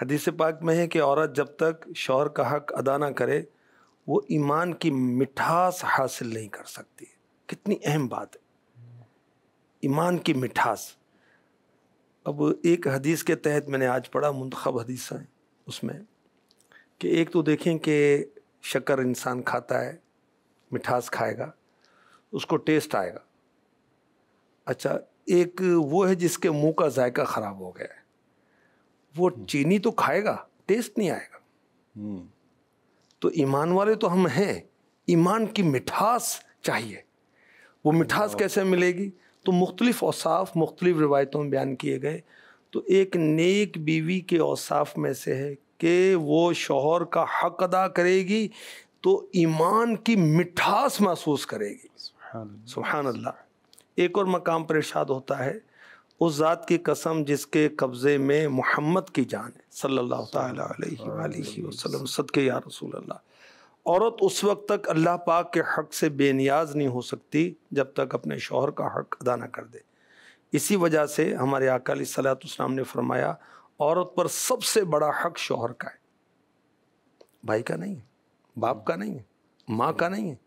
हदीस पाक में है कि औरत जब तक शौहर का हक अदा ना करे, वो ईमान की मिठास हासिल नहीं कर सकती। कितनी अहम बात है। ईमान की मिठास। अब एक हदीस के तहत मैंने आज पढ़ा, मुंतखब हदीस है उसमें, कि एक तो देखें कि शक्कर इंसान खाता है, मिठास खाएगा, उसको टेस्ट आएगा। अच्छा एक वो है जिसके मुँह का जायका ख़राब हो गया है। वो चीनी तो खाएगा टेस्ट नहीं आएगा। हम्म। तो ईमान वाले तो हम हैं ईमान की मिठास चाहिए। वो मिठास कैसे मिलेगी? तो मुख्तलिफ़ औसाफ मुख्तलिफ़ रिवायतों में बयान किए गए। तो एक नेक बीवी के औसाफ में से है कि वो शोहर का हक अदा करेगी तो ईमान की मिठास महसूस करेगी। सुबहान अल्लाह। एक और मकाम पर इर्शाद होता है उस ज़ात की कसम जिसके कब्ज़े में मोहम्मद की जान है सल्लल्लाहु अलैहि वसल्लम। सदके या रसूल अल्लाह औरत उस वक्त तक अल्लाह पाक के हक़ से बेनियाज नहीं हो सकती जब तक अपने शोहर का हक़ अदा ना कर दे। इसी वजह से हमारे अकाली ने फरमाया औरत पर सबसे बड़ा हक शोहर का है। भाई का नहीं है बाप का नहीं है माँ का नहीं है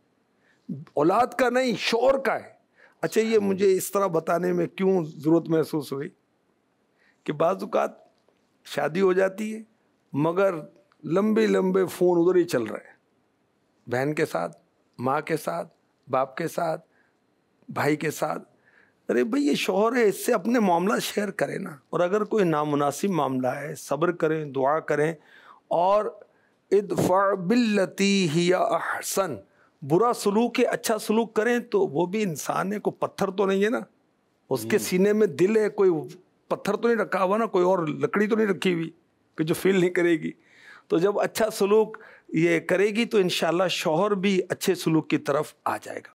औलाद का नहीं शोहर का है। अच्छा ये मुझे इस तरह बताने में क्यों ज़रूरत महसूस हुई? कि बाज़ात शादी हो जाती है मगर लंबे लंबे फ़ोन उधर ही चल रहे हैं। बहन के साथ माँ के साथ बाप के साथ भाई के साथ। अरे भाई ये शोहर है इससे अपने मामला शेयर करें ना। और अगर कोई नामुनासिब मामला है सब्र करें दुआ करें और इदफ़ा बिल्लती ही अहसन। बुरा सलूक है अच्छा सलूक करें तो वो भी इंसान है कोई पत्थर तो नहीं है ना। उसके हम्म। सीने में दिल है कोई पत्थर तो नहीं रखा हुआ ना कोई और लकड़ी तो नहीं रखी हुई कि जो फील नहीं करेगी। तो जब अच्छा सलूक ये करेगी तो इन शौहर भी अच्छे सलूक की तरफ़ आ जाएगा।